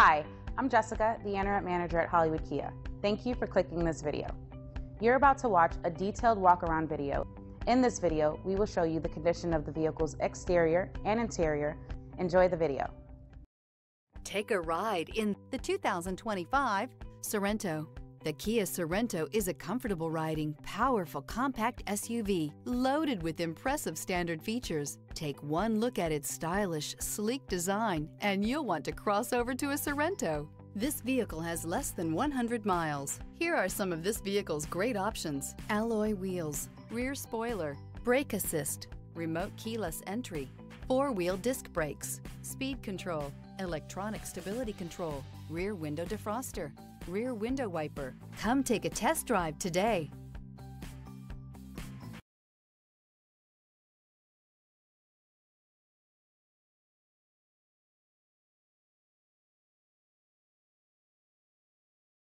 Hi, I'm Jessica, the Internet Manager at Hollywood Kia. Thank you for clicking this video. You're about to watch a detailed walk-around video. In this video, we will show you the condition of the vehicle's exterior and interior. Enjoy the video. Take a ride in the 2025 Sorento. The Kia Sorento is a comfortable riding, powerful compact SUV loaded with impressive standard features. Take one look at its stylish, sleek design and you'll want to cross over to a Sorento. This vehicle has less than 100 miles. Here are some of this vehicle's great options. Alloy wheels, rear spoiler, brake assist, remote keyless entry, four-wheel disc brakes, speed control, electronic stability control, rear window defroster, rear window wiper. Come take a test drive today.